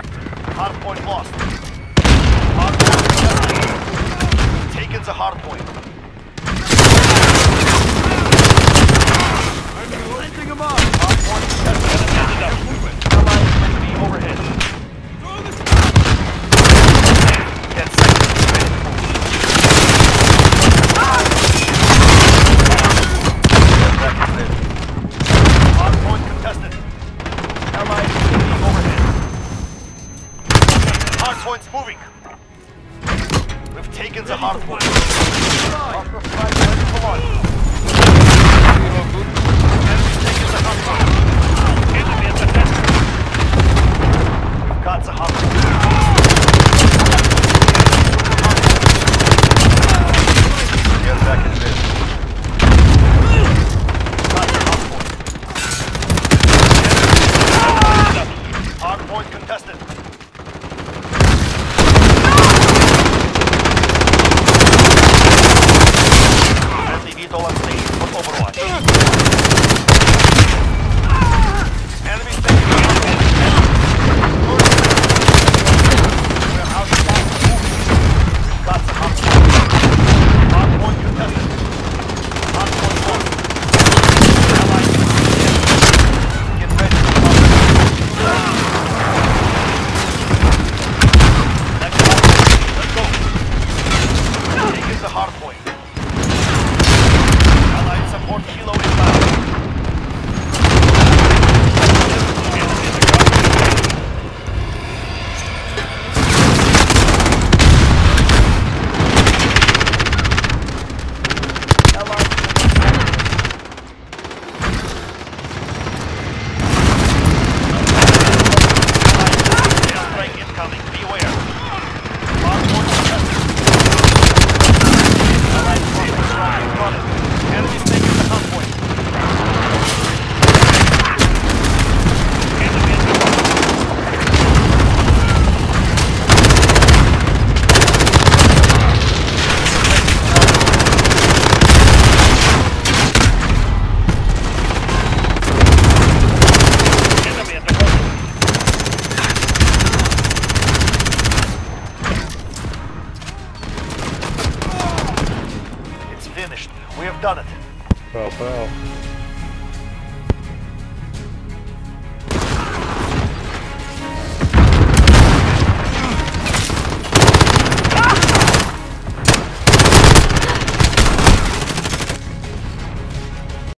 Hard point lost. Taken's a hard point. points moving. We've taken the hard point. hardpoint. have done it. Well, well.